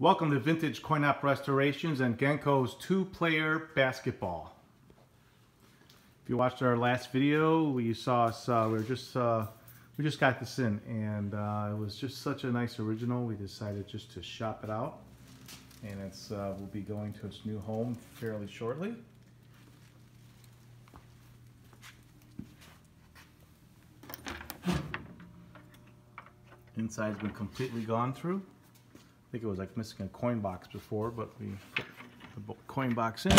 Welcome to Vintage Coin Op Restorations and Genco's two-player basketball. If you watched our last video, you saw us. Uh, we were just uh, we just got this in, and uh, it was just such a nice original. We decided just to shop it out, and it's uh, will be going to its new home fairly shortly. Inside's been completely gone through. I think it was like missing a coin box before, but we put the coin box in.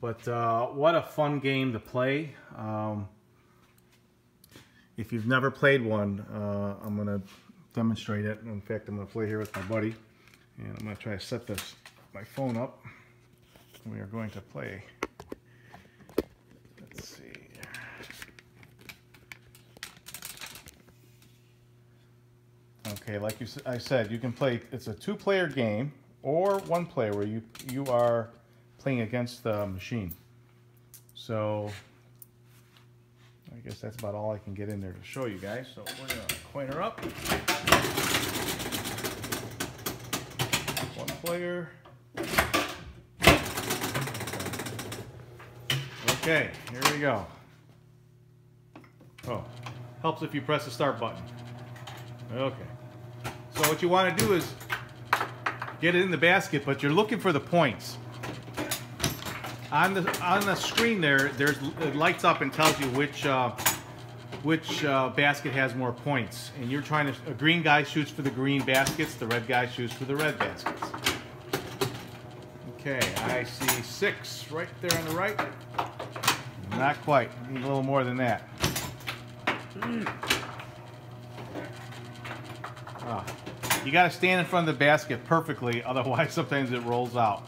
But uh, what a fun game to play. Um, if you've never played one, uh, I'm going to demonstrate it. In fact, I'm going to play here with my buddy. And I'm going to try to set this my phone up. We are going to play. Let's see. Okay, like you, I said, you can play, it's a two-player game or one player where you, you are playing against the machine. So, I guess that's about all I can get in there to show you guys. So we're to coin her up. One player. Okay, here we go. Oh, helps if you press the start button. Okay. So what you want to do is get it in the basket, but you're looking for the points. On the on the screen there, there's it lights up and tells you which uh, which uh, basket has more points, and you're trying to. A green guy shoots for the green baskets, the red guy shoots for the red baskets. Okay, I see six right there on the right. Not quite. Need a little more than that. Oh. You got to stand in front of the basket perfectly, otherwise sometimes it rolls out.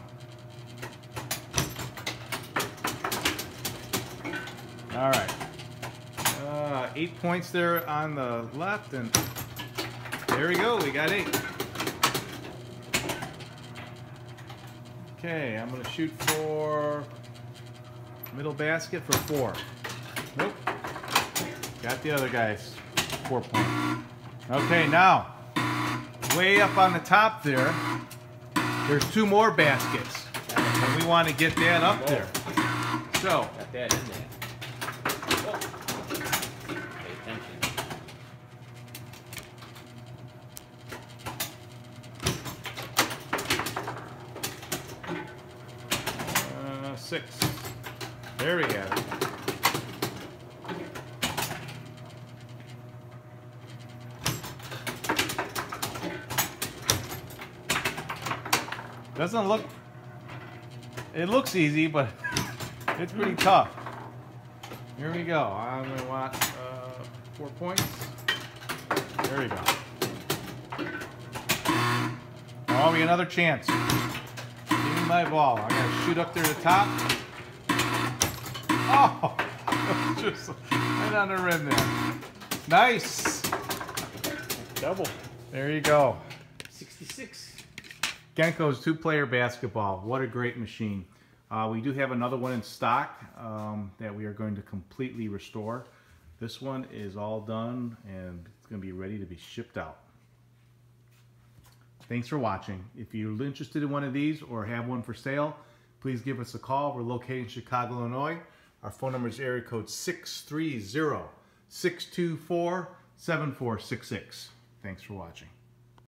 All right. Uh, eight points there on the left, and there we go. We got eight. Okay, I'm going to shoot for middle basket for four. Nope. Got the other guys. Four points. Okay, now way up on the top there, there's two more baskets. And we want to get that up there. So, got that in there. Pay attention. uh, six. There we go. Doesn't look, it looks easy, but it's pretty tough. Here we go. I'm going to want uh, four points. There we go. Oh, me another chance. Give me my ball. I'm going to shoot up there to the top. Oh, just right on the rim there. Nice. Double. There you go. 66. Genco's two-player basketball. What a great machine. Uh, we do have another one in stock um, that we are going to completely restore. This one is all done and it's going to be ready to be shipped out. Thanks for watching. If you're interested in one of these or have one for sale, please give us a call. We're located in Chicago, Illinois. Our phone number is area code 630-624-7466. Thanks for watching.